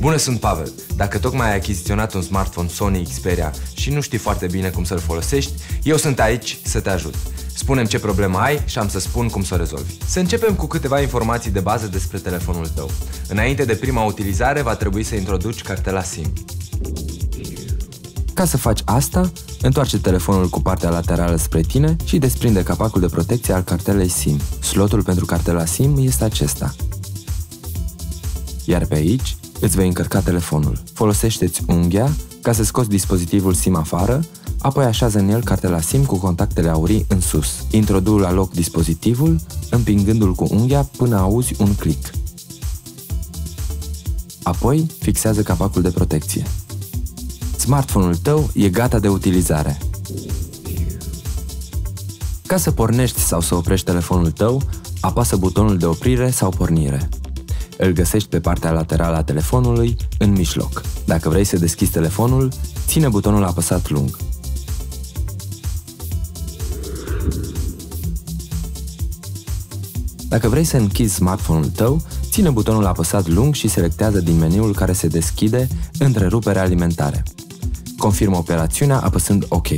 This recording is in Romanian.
Bună, sunt Pavel. Dacă tocmai ai achiziționat un smartphone Sony Xperia și nu știi foarte bine cum să-l folosești, eu sunt aici să te ajut. Spunem ce problemă ai și am să spun cum să o rezolvi. Să începem cu câteva informații de bază despre telefonul tău. Înainte de prima utilizare, va trebui să introduci cartela SIM. Ca să faci asta, întoarce telefonul cu partea laterală spre tine și desprinde capacul de protecție al cartelei SIM. Slotul pentru cartela SIM este acesta. Iar pe aici îți vei încărca telefonul. Folosește-ți unghia ca să scoți dispozitivul SIM afară, apoi așează în el cartela SIM cu contactele aurii în sus. Introdu la loc dispozitivul, împingându-l cu unghia până auzi un click. Apoi, fixează capacul de protecție. Smartphone-ul tău e gata de utilizare. Ca să pornești sau să oprești telefonul tău, apasă butonul de oprire sau pornire. Îl găsești pe partea laterală a telefonului, în mijloc. Dacă vrei să deschizi telefonul, ține butonul apăsat lung. Dacă vrei să închizi smartphone-ul tău, ține butonul apăsat lung și selectează din meniul care se deschide Întrerupere alimentare. Confirmă operațiunea apăsând OK.